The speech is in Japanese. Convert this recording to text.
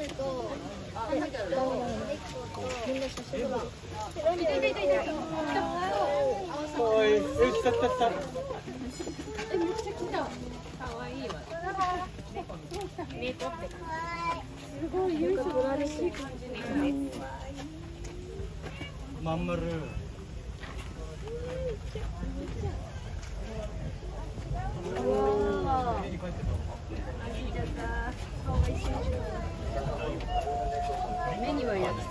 猿とみん。な写真がおいえ来た来た来たまん。丸目